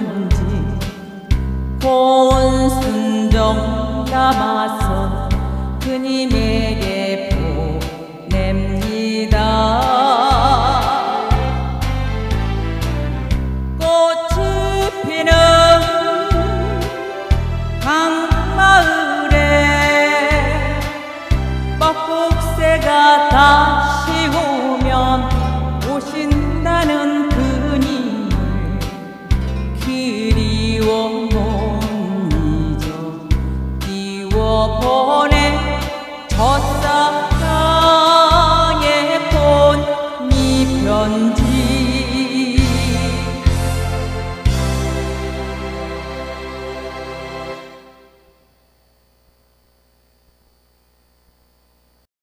건지 고운 순정 담아서 그님에게 보냅니다. 꽃이 피는 강마을에 뻐국새가 다 婆娘